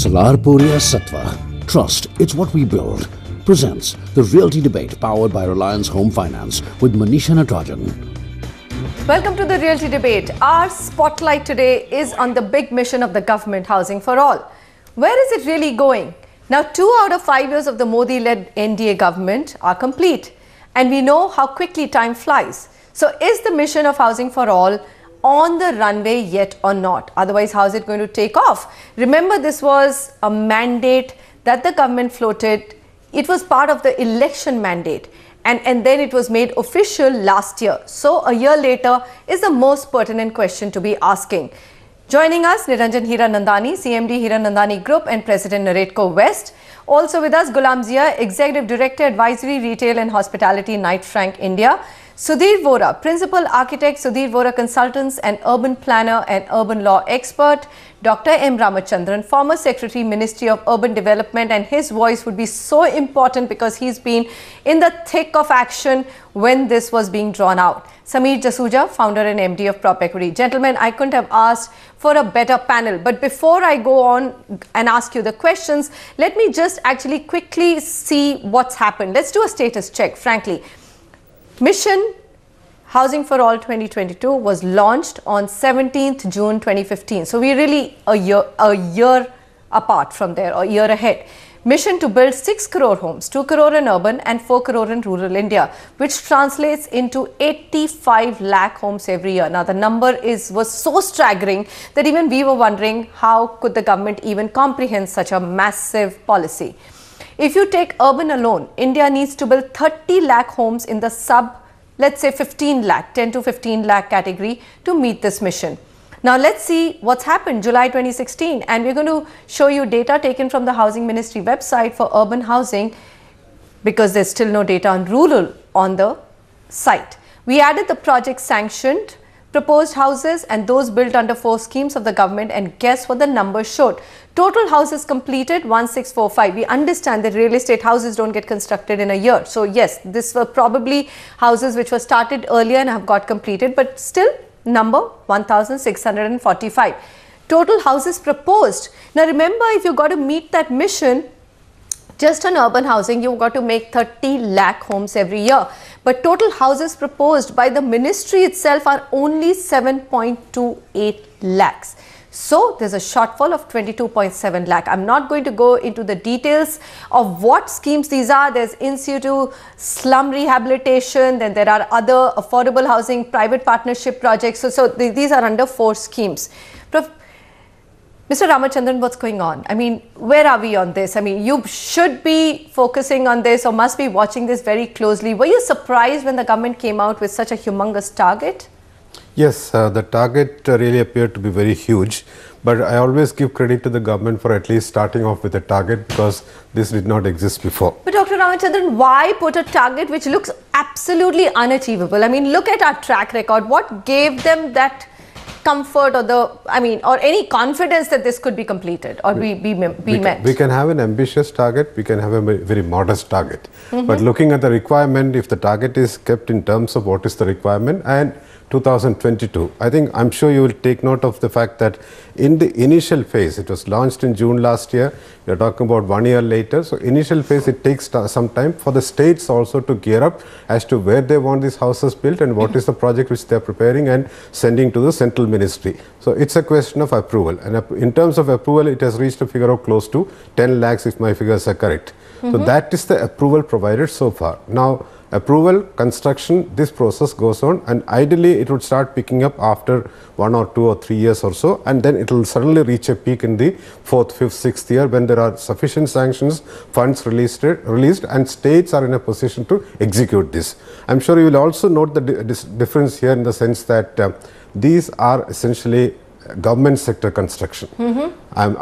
Salarpuria Sattva. Trust, it's what we build. Presents the Realty Debate powered by Reliance Home Finance with Manisha Natarajan. Welcome to the Realty Debate. Our spotlight today is on the big mission of the government, Housing for All. Where is it really going? Now, two out of five years of the Modi led NDA government are complete, and we know how quickly time flies. So, is the mission of Housing for All on the runway yet or not? Otherwise, how is it going to take off? Remember, this was a mandate that the government floated, it was part of the election mandate. And, and then it was made official last year. So, a year later is the most pertinent question to be asking. Joining us, Niranjan Hiranandani, CMD Hiranandani Group and President Naredco West. Also with us, Gulam Zia, Executive Director, Advisory Retail and Hospitality, Knight Frank India. Sudhir Vora, Principal Architect, Sudhir Vora Consultants and Urban Planner and Urban Law Expert. Dr. M. Ramachandran, former Secretary, Ministry of Urban Development, and his voice would be so important because he's been in the thick of action when this was being drawn out. Sameer Jasuja, founder and MD of Prop Equity. Gentlemen, I couldn't have asked for a better panel. But before I go on and ask you the questions, let me just actually quickly see what's happened. Let's do a status check, frankly. Mission Housing for All 2022 was launched on 17th June 2015. So we're really a year, a year apart from there, a year ahead. Mission to build 6 crore homes, 2 crore in urban and 4 crore in rural India, which translates into 85 lakh homes every year. Now the number is was so staggering that even we were wondering how could the government even comprehend such a massive policy. If you take urban alone, India needs to build 30 lakh homes in the sub let's say 15 lakh, 10 to 15 lakh category to meet this mission. Now let's see what's happened July 2016 and we're going to show you data taken from the Housing Ministry website for urban housing because there's still no data on rural on the site. We added the project sanctioned proposed houses and those built under four schemes of the government and guess what the numbers showed. Total houses completed 1645. We understand that real estate houses don't get constructed in a year. So yes, this were probably houses which were started earlier and have got completed but still number 1645. Total houses proposed. Now remember if you got to meet that mission just on urban housing, you've got to make 30 lakh homes every year. But total houses proposed by the ministry itself are only 7.28 lakhs. So there's a shortfall of 22.7 lakh. I'm not going to go into the details of what schemes these are. There's in situ slum rehabilitation, then there are other affordable housing, private partnership projects. So, so th these are under four schemes. Prof Mr. Ramachandran, what's going on? I mean, where are we on this? I mean, you should be focusing on this or must be watching this very closely. Were you surprised when the government came out with such a humongous target? Yes, uh, the target uh, really appeared to be very huge. But I always give credit to the government for at least starting off with a target because this did not exist before. But Dr. Ramachandran, why put a target which looks absolutely unachievable? I mean, look at our track record. What gave them that comfort or the i mean or any confidence that this could be completed or be be, be we met can, we can have an ambitious target we can have a very modest target mm -hmm. but looking at the requirement if the target is kept in terms of what is the requirement and 2022. I think I'm sure you will take note of the fact that in the initial phase, it was launched in June last year. We are talking about one year later. So initial phase, it takes some time for the states also to gear up as to where they want these houses built and what is the project which they are preparing and sending to the central ministry. So it's a question of approval. And in terms of approval, it has reached a figure of close to 10 lakhs if my figures are correct. Mm -hmm. So that is the approval provided so far. Now, approval, construction, this process goes on and ideally it would start picking up after one or two or three years or so and then it will suddenly reach a peak in the fourth, fifth, sixth year when there are sufficient sanctions, funds released, released and states are in a position to execute this. I am sure you will also note the difference here in the sense that uh, these are essentially government sector construction. Mm -hmm.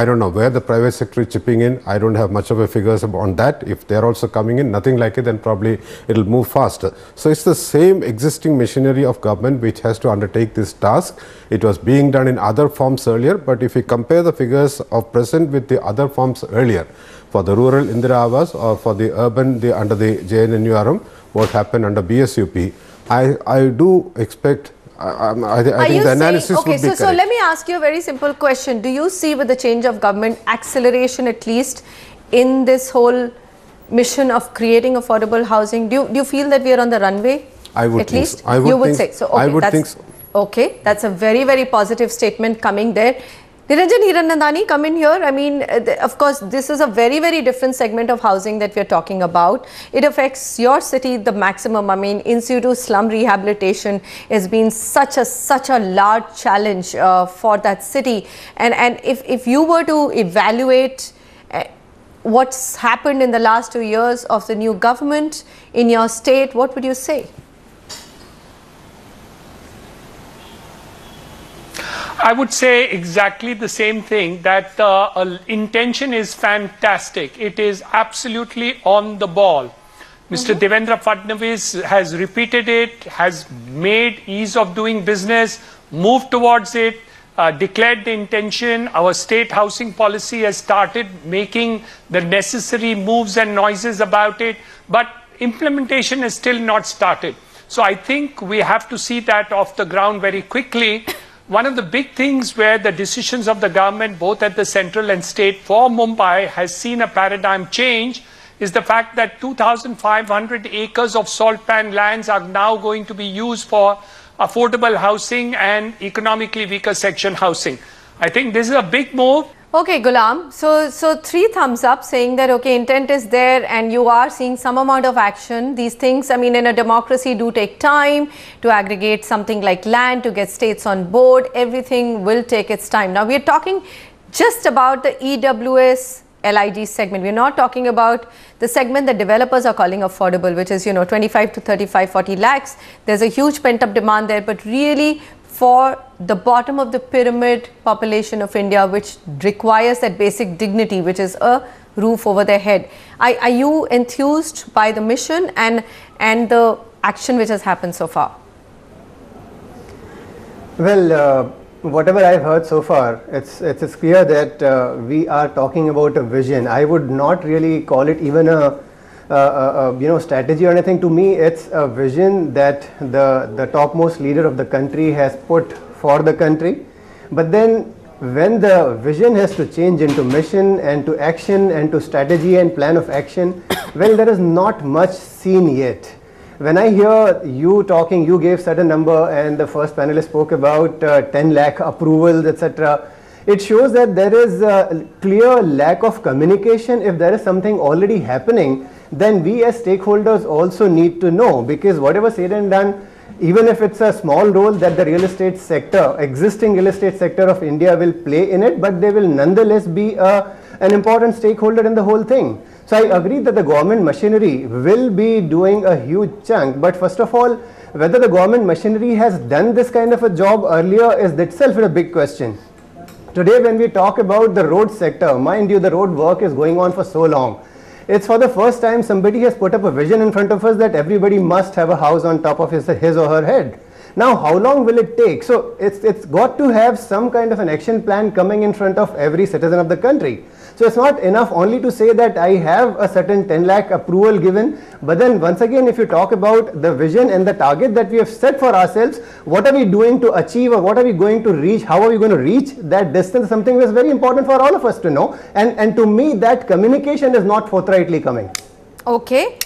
I don't know where the private sector is chipping in. I don't have much of a figures on that. If they're also coming in, nothing like it, then probably it'll move faster. So it's the same existing machinery of government which has to undertake this task. It was being done in other forms earlier, but if we compare the figures of present with the other forms earlier, for the rural Indira Awas or for the urban the, under the JNNURM, what happened under BSUP, I, I do expect I, I, I think the saying- analysis okay, would be so, so let me ask you a very simple question. Do you see with the change of government acceleration at least in this whole mission of creating affordable housing? Do you, do you feel that we are on the runway? I would at think least so. I would you would say so. so. I would think so. Okay, that's a very very positive statement coming there. Niranjan Hiranandani, come in here. I mean, uh, of course, this is a very, very different segment of housing that we're talking about. It affects your city the maximum. I mean, in situ slum rehabilitation has been such a such a large challenge uh, for that city. And and if if you were to evaluate. Uh, What's happened in the last two years of the new government in your state? What would you say? I would say exactly the same thing that the uh, intention is fantastic. It is absolutely on the ball. mister Devendra Fadnavis has repeated it, has made ease of doing business, moved towards it, uh, declared the intention. Our state housing policy has started making the necessary moves and noises about it, but implementation is still not started. So I think we have to see that off the ground very quickly. One of the big things where the decisions of the government, both at the central and state for Mumbai, has seen a paradigm change is the fact that 2,500 acres of salt pan lands are now going to be used for affordable housing and economically weaker section housing. I think this is a big move. Okay, Gulam. So, so three thumbs up saying that okay, intent is there, and you are seeing some amount of action. These things, I mean, in a democracy, do take time to aggregate something like land to get states on board. Everything will take its time. Now, we are talking just about the EWS LIG segment. We're not talking about the segment that developers are calling affordable, which is, you know, 25 to 35, 40 lakhs. There's a huge pent up demand there, but really for the bottom of the pyramid population of India, which requires that basic dignity, which is a roof over their head. Are, are you enthused by the mission and, and the action which has happened so far? Well, uh, whatever I've heard so far, it's, it's, clear that uh, we are talking about a vision. I would not really call it even a, Uh, uh, uh, you know strategy or anything. To me, it's a vision that the the topmost leader of the country has put for the country. But then, when the vision has to change into mission and to action and to strategy and plan of action, well, there is not much seen yet when I hear you talking, you gave certain number and the first panelist spoke about uh, 10 lakh approvals, etc. It shows that there is a clear lack of communication. If there is something already happening, then we as stakeholders also need to know because whatever said and done, even if it's a small role that the real estate sector, existing real estate sector of India will play in it, but they will nonetheless be a, an important stakeholder in the whole thing. So I agree that the government machinery will be doing a huge chunk, but first of all, whether the government machinery has done this kind of a job earlier is itself a big question. Today when we talk about the road sector, mind you the road work is going on for so long. It's for the first time somebody has put up a vision in front of us that everybody must have a house on top of his, his or her head. Now, how long will it take? So, it's, it's got to have some kind of an action plan coming in front of every citizen of the country. So, it's not enough only to say that I have a certain 10 lakh approval given, but then once again, if you talk about the vision and the target that we have set for ourselves, what are we doing to achieve or what are we going to reach? How are we going to reach that distance? Something that's very important for all of us to know. And, and to me, that communication is not forthrightly coming. Okay.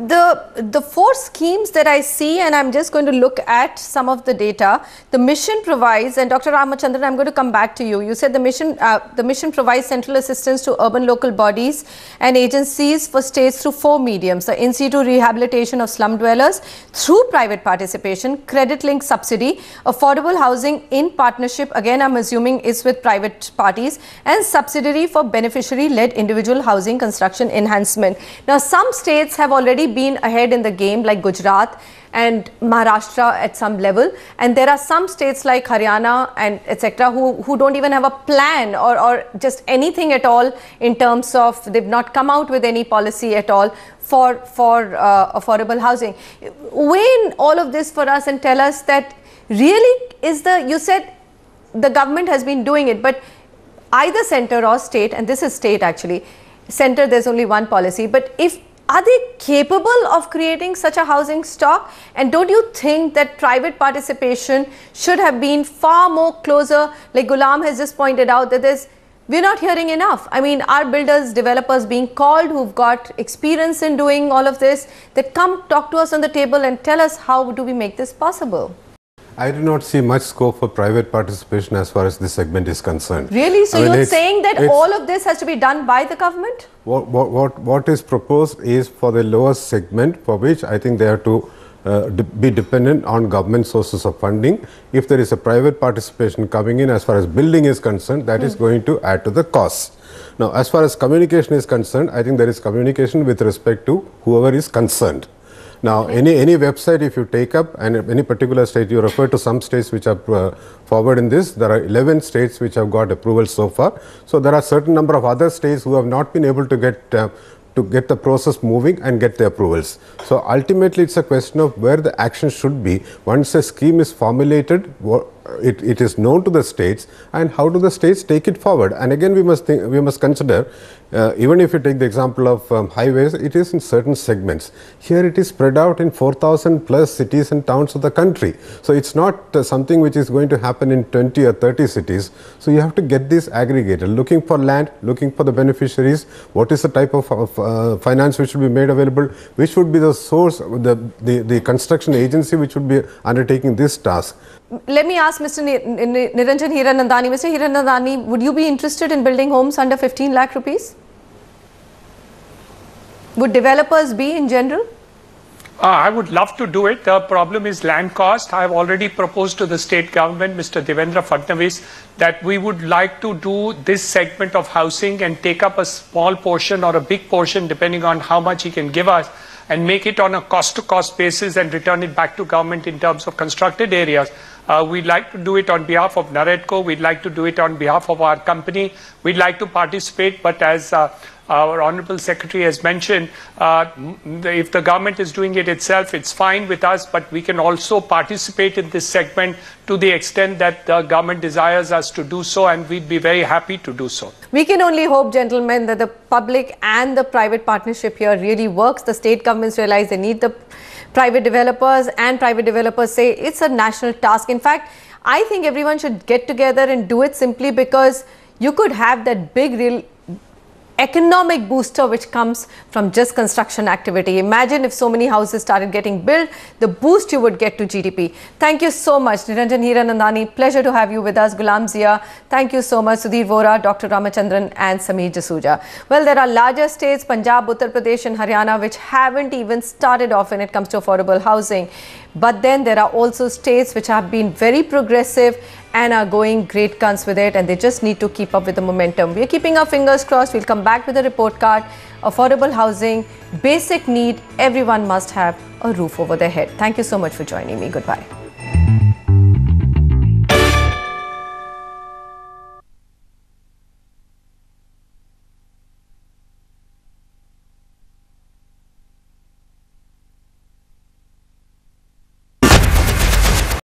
The, the four schemes that I see, and I'm just going to look at some of the data. The mission provides, and Dr. Ramachandran, I'm going to come back to you. You said the mission, uh, the mission provides central assistance to urban local bodies and agencies for states through four mediums: the in situ rehabilitation of slum dwellers through private participation, credit-linked subsidy, affordable housing in partnership. Again, I'm assuming is with private parties, and subsidiary for beneficiary-led individual housing construction enhancement. Now, some states have already been ahead in the game like Gujarat and Maharashtra at some level. And there are some states like Haryana and etc who, who don't even have a plan or, or just anything at all in terms of they've not come out with any policy at all for for uh, affordable housing. Weigh in all of this for us and tell us that really is the you said the government has been doing it but either center or state and this is state actually center there's only one policy but if are they capable of creating such a housing stock? And don't you think that private participation should have been far more closer? Like Gulam has just pointed out that there's we're not hearing enough. I mean, our builders, developers being called who've got experience in doing all of this, that come talk to us on the table and tell us how do we make this possible. I do not see much scope for private participation as far as this segment is concerned. Really? So I mean, you're saying that all of this has to be done by the government? What, what, what, what is proposed is for the lowest segment for which I think they have to uh, de- be dependent on government sources of funding. If there is a private participation coming in as far as building is concerned, that is going to add to the cost. Now, as far as communication is concerned, I think there is communication with respect to whoever is concerned. Now, any, any website if you take up and any particular state, you refer to some states which are uh, forward in this, there are 11 states which have got approval so far. So, there are certain number of other states who have not been able to get uh, to get the process moving and get the approvals. So, ultimately it's a question of where the action should be. Once a scheme is formulated, it, it is known to the states and how do the states take it forward. And again we must think, we must consider uh, even if you take the example of um, highways, it is in certain segments. Here it is spread out in 4,000 plus cities and towns of the country. So it's not uh, something which is going to happen in 20 or 30 cities. So you have to get this aggregated, looking for land, looking for the beneficiaries, what is the type of, of uh, finance which should be made available, which would be the source, the, the, the construction agency which would be undertaking this task. Let me ask Mr. Ni- Ni- Niranjan Hiranandani. Mr. Hiranandani, would you be interested in building homes under 15 lakh rupees? Would developers be in general? Uh, I would love to do it. The problem is land cost. I have already proposed to the state government, Mr. Devendra Fadnavis, that we would like to do this segment of housing and take up a small portion or a big portion, depending on how much he can give us, and make it on a cost to cost basis and return it back to government in terms of constructed areas. Uh, we'd like to do it on behalf of Naredco. We'd like to do it on behalf of our company. We'd like to participate, but as uh, our Honorable Secretary has mentioned, uh, if the government is doing it itself, it's fine with us, but we can also participate in this segment to the extent that the government desires us to do so, and we'd be very happy to do so. We can only hope, gentlemen, that the public and the private partnership here really works. The state governments realize they need the private developers, and private developers say it's a national task. In fact, I think everyone should get together and do it simply because you could have that big real economic booster which comes from just construction activity. Imagine if so many houses started getting built, the boost you would get to GDP. Thank you so much, Niranjan Hiranandani. Pleasure to have you with us. Gulam Zia, thank you so much. Sudhir Vora, Dr. Ramachandran, and Sameer Jasuja. Well, there are larger states, Punjab, Uttar Pradesh, and Haryana, which haven't even started off when it comes to affordable housing. But then there are also states which have been very progressive and are going great guns with it and they just need to keep up with the momentum. We're keeping our fingers crossed. We'll come back with a report card. Affordable housing, basic need, everyone must have a roof over their head. Thank you so much for joining me. Goodbye.